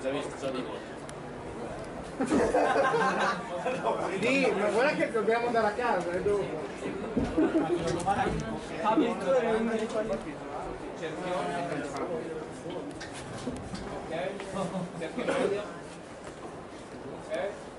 già visto, già di. Sì, ma guarda che dobbiamo andare a casa, è dopo. Addirittura è uno dei quali cerchione ok cerchio medio ok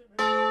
Thanks,